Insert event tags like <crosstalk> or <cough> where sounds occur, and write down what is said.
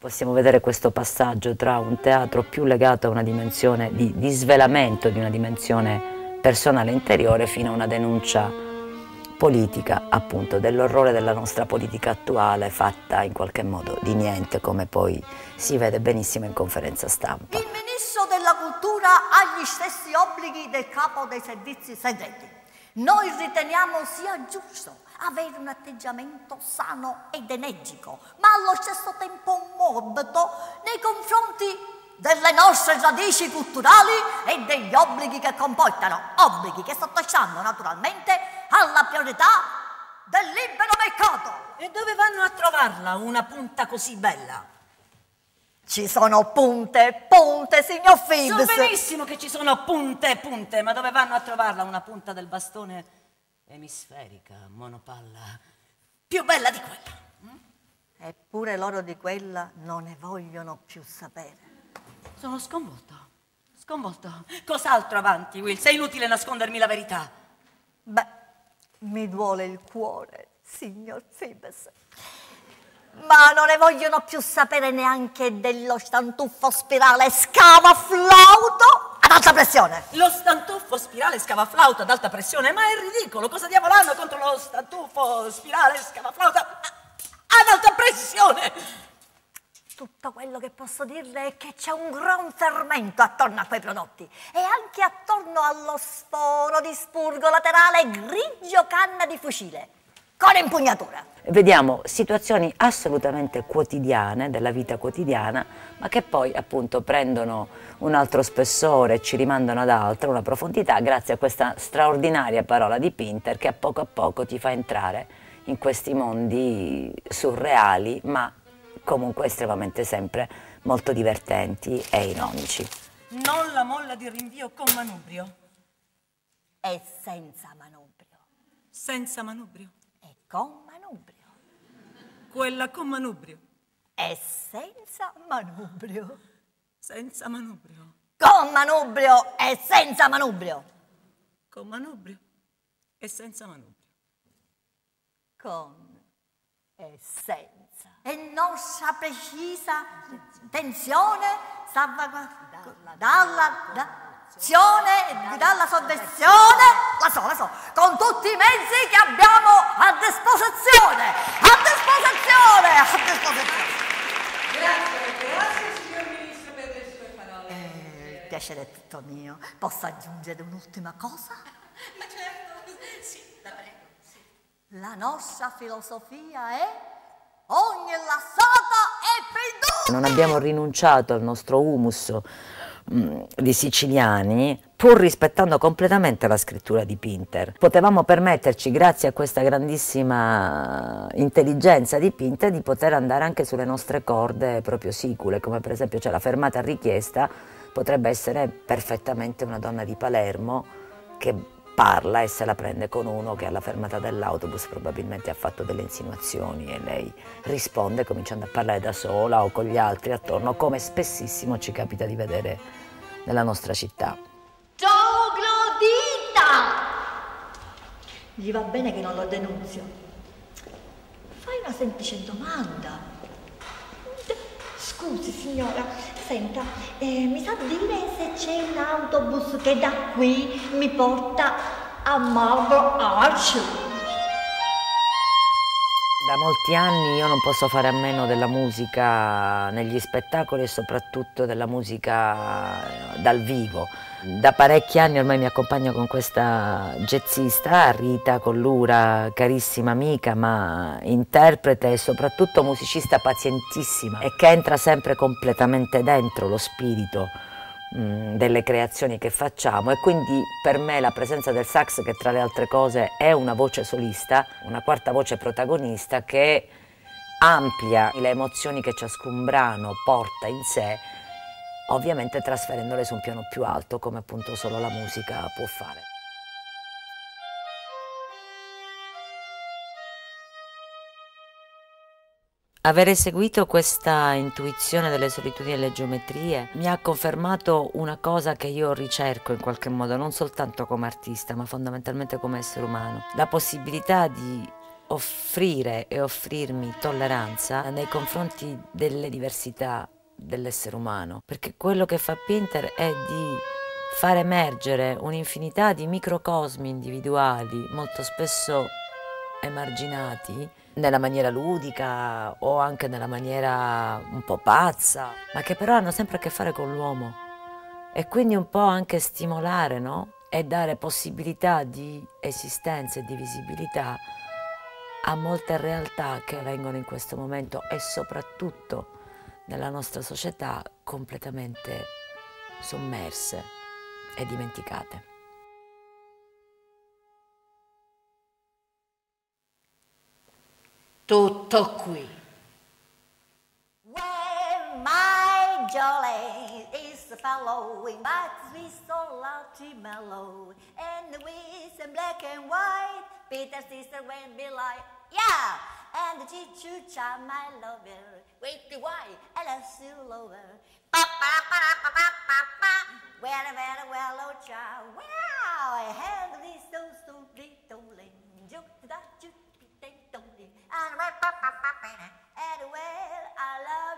Possiamo vedere questo passaggio tra un teatro più legato a una dimensione di, di svelamento, di una dimensione personale interiore, fino a una denuncia politica, appunto, dell'orrore della nostra politica attuale, fatta in qualche modo di niente, come poi si vede benissimo in conferenza stampa. Il Ministro della Cultura ha gli stessi obblighi del capo dei servizi segreti. Noi riteniamo sia giusto avere un atteggiamento sano ed energico, ma allo stesso tempo morbido nei confronti delle nostre radici culturali e degli obblighi che comportano, obblighi che sottostanno naturalmente alla priorità del libero mercato. E dove vanno a trovarla una punta così bella? Ci sono punte, punte, signor So Phoebus. benissimo che ci sono punte punte, ma dove vanno a trovarla una punta del bastone emisferica, monopalla, più bella di quella? Eppure loro di quella non ne vogliono più sapere. Sono sconvolto, sconvolto. Cos'altro avanti, Will? Sei inutile nascondermi la verità. Beh, mi duole il cuore, signor Phoebus. Ma non ne vogliono più sapere neanche dello stantuffo spirale scavaflauto ad alta pressione. Lo stantuffo spirale scavaflauto ad alta pressione, ma è ridicolo. Cosa diavolo hanno contro lo stantuffo spirale scavaflauto a- ad alta pressione? Tutto quello che posso dirle è che c'è un gran fermento attorno a quei prodotti e anche attorno allo sforo di spurgo laterale grigio canna di fucile con impugnatura. Vediamo situazioni assolutamente quotidiane, della vita quotidiana, ma che poi appunto prendono un altro spessore e ci rimandano ad altro, una profondità, grazie a questa straordinaria parola di Pinter che a poco a poco ti fa entrare in questi mondi surreali, ma comunque estremamente sempre molto divertenti e ironici. Non la molla di rinvio con manubrio, E senza manubrio. senza manubrio. Con manubrio. Quella con manubrio, E senza manubrio. senza manubrio, Con manubrio e senza manubrio. con manubrio e senza manubrio. Con e senza. E nostra precisa tensione salvaguarda dalla dazione, dalla sovversione, la so, la so, con tutti i mezzi che abbiamo a disposizione, a disposizione, a disposizione. Grazie, grazie signor Ministro per le sue parole. Eh, il piacere è tutto mio. Posso aggiungere un'ultima cosa? <laughs> Ma certo, sì, la prego. La nostra filosofia è ogni lassata è perduta. Non abbiamo rinunciato al nostro humus mm, di siciliani pur rispettando completamente la scrittura di Pinter. Potevamo permetterci, grazie a questa grandissima intelligenza di Pinter, di poter andare anche sulle nostre corde proprio sicule, come per esempio c'è la fermata a richiesta, potrebbe essere perfettamente una donna di Palermo che parla e se la prende con uno che alla fermata dell'autobus probabilmente ha fatto delle insinuazioni e lei risponde cominciando a parlare da sola o con gli altri attorno, come spessissimo ci capita di vedere nella nostra città. Troglodita! Gli va bene che non lo denunzio. Fai una semplice domanda. Scusi signora, senta, eh, mi sa dire se c'è un autobus che da qui mi porta a Marlborough Arch? Da molti anni io non posso fare a meno della musica negli spettacoli e soprattutto della musica eh, dal vivo. Da parecchi anni ormai mi accompagno con questa jazzista, Rita Collura, carissima amica, ma interprete e soprattutto musicista pazientissima e che entra sempre completamente dentro lo spirito delle creazioni che facciamo e quindi per me la presenza del sax che tra le altre cose è una voce solista, una quarta voce protagonista che amplia le emozioni che ciascun brano porta in sé, ovviamente trasferendole su un piano più alto come appunto solo la musica può fare. Avere seguito questa intuizione delle solitudini e delle geometrie mi ha confermato una cosa che io ricerco in qualche modo, non soltanto come artista, ma fondamentalmente come essere umano. La possibilità di offrire e offrirmi tolleranza nei confronti delle diversità dell'essere umano, perché quello che fa Pinter è di far emergere un'infinità di microcosmi individuali, molto spesso emarginati, nella maniera ludica o anche nella maniera un po' pazza, ma che però hanno sempre a che fare con l'uomo e quindi un po' anche stimolare, no? E dare possibilità di esistenza e di visibilità a molte realtà che vengono in questo momento e soprattutto nella nostra società completamente sommerse e dimenticate. Tutto qui. When my jolly is following, but we so to mellow, and wheels in black and white, Peter's sister went be like, yeah, and the teacher child, my lover, with the white, and a silver. Pa pa pa pa pa pa pa. Well, well, well, oh child, wow, I had this so and well, I love.